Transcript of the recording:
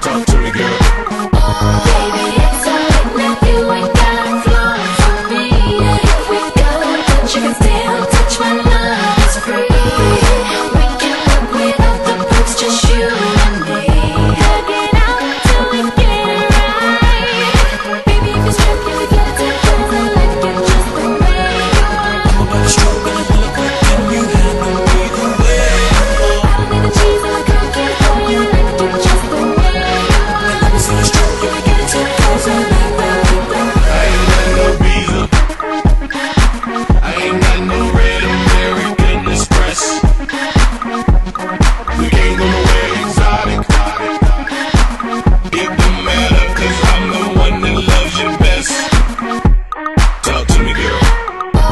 Talk to me, girl.